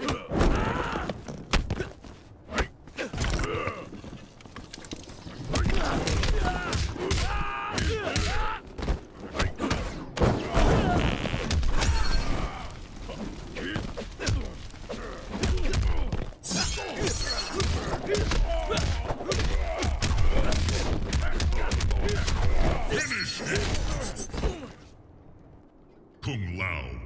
Hey! Kung Lao.